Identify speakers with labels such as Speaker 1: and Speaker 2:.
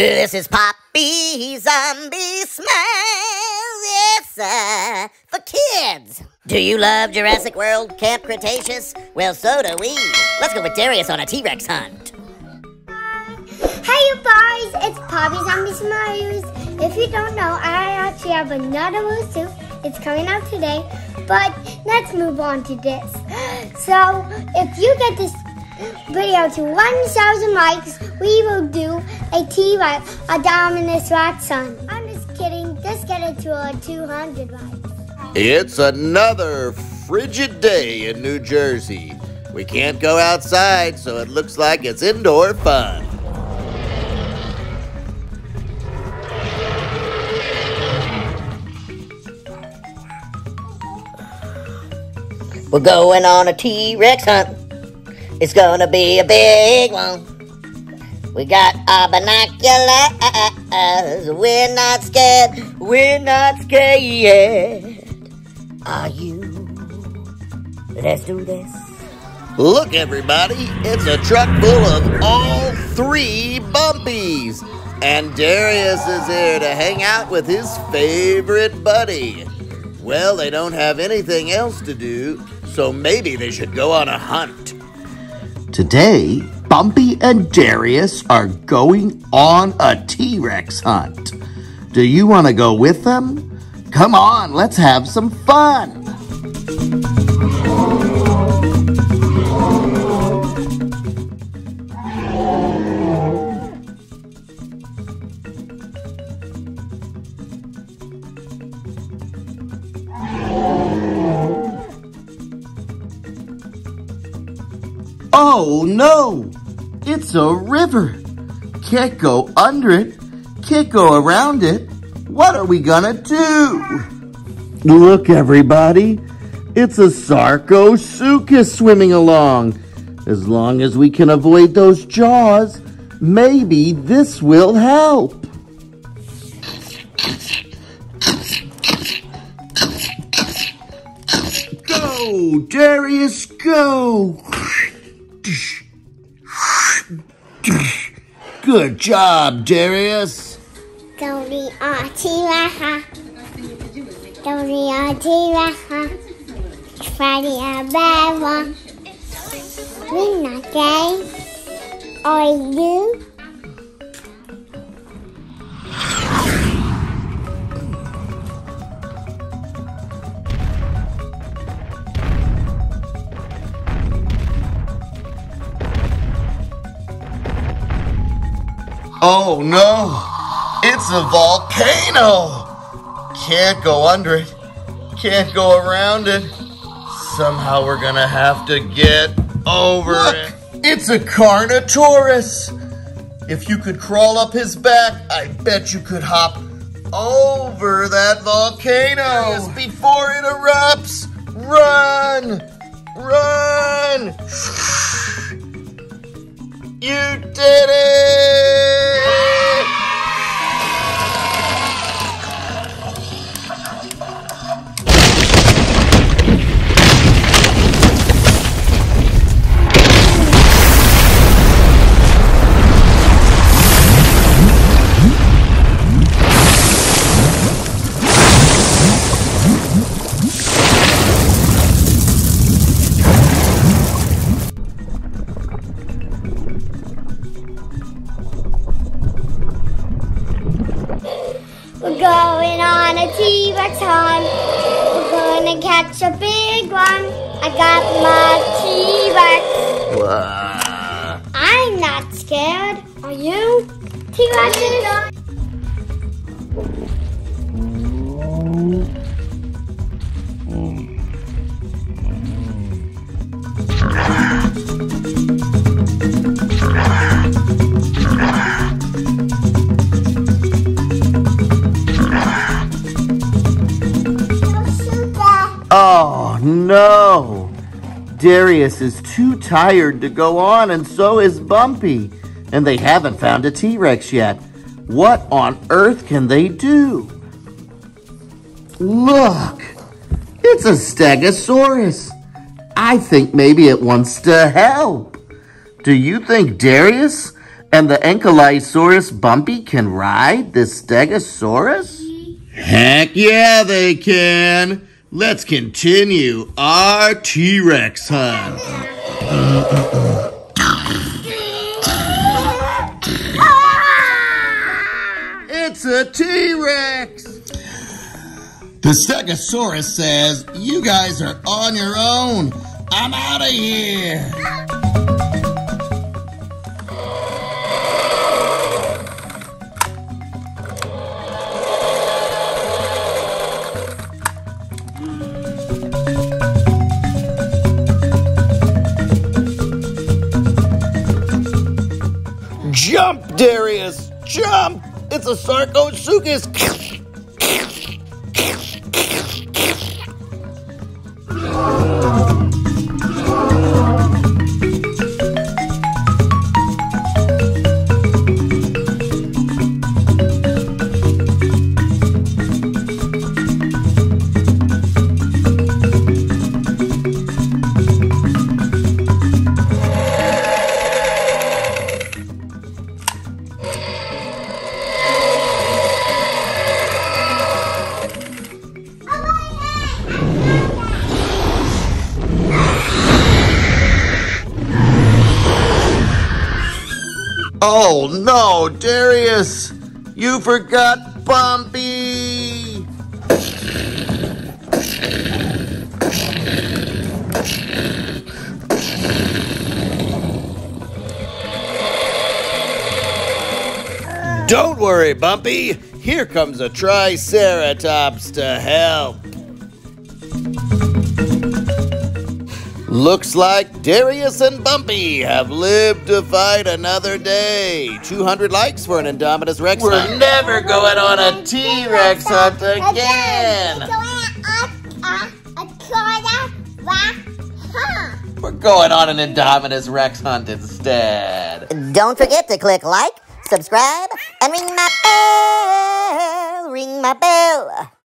Speaker 1: This is Poppy Zombie Smiles, yes, uh, for kids. Do you love Jurassic World, Camp Cretaceous? Well, so do we. Let's go with Darius on a T-Rex hunt.
Speaker 2: Hey you guys, it's Poppy Zombie Smiles. If you don't know, I actually have another movie suit. It's coming out today, but let's move on to this. So, if you get this video to 1,000 likes, we will do a T-Rex, an Indominus Rex hunt. I'm just kidding, just get it to a 200 likes.
Speaker 3: It's another frigid day in New Jersey. We can't go outside, so it looks like it's indoor fun.
Speaker 1: We're going on a T-Rex hunt. It's gonna be a big one. We got our binoculars. Uh, uh, uh, we're not scared. We're not scared. Yet, are you? Let's do this.
Speaker 3: Look, everybody, it's a truck full of all three bumpies. And Darius is here to hang out with his favorite buddy. Well, they don't have anything else to do, so maybe they should go on a hunt.
Speaker 4: Today, Bumpy and Darius are going on a T Rex hunt. Do you want to go with them? Come on, let's have some fun. Oh no! It's a river. Can't go under it. Can't go around it. What are we gonna do? Look, everybody. It's a Sarcosuchus swimming along. As long as we can avoid those jaws, maybe this will help. Go, Darius, go! Good job, Darius.
Speaker 2: We're not gay. Are you?
Speaker 4: Oh no! It's a volcano! Can't go under it. Can't go around it. Somehow we're gonna have to get over it. It's a Carnotaurus! If you could crawl up his back, I bet you could hop over that volcano before it erupts. Run! Run! You did it!
Speaker 2: T-Rex. We're gonna catch a big one. I got my T-Rex. I'm not scared. Are you? T-Rexes?
Speaker 4: Oh no! Darius is too tired to go on, and so is Bumpy. And they haven't found a T Rex yet. What on earth can they do? Look! It's a Stegosaurus. I think maybe it wants to help. Do you think Darius And the Ankylosaurus Bumpy can ride the Stegosaurus? Heck yeah, they can. Let's continue our T-Rex hunt. It's a T-Rex! The Stegosaurus says, you guys are on your own. I'm out of here. Darius! Jump! It's a Sarcosuchus! Oh no, Darius! You forgot Bumpy! Don't worry, Bumpy. Here comes a Triceratops to help. Looks like Darius and Bumpy have lived to fight another day. 200 likes for an Indominus Rex
Speaker 2: We're
Speaker 4: hunt.
Speaker 2: never going on a T-Rex hunt again. We're going on an Indominus Rex hunt instead.
Speaker 1: Don't forget to click like, subscribe, and ring my bell. Ring my bell.